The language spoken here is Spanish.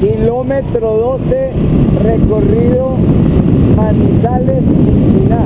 kilómetro 12, recorrido Manizales, Chinchiná.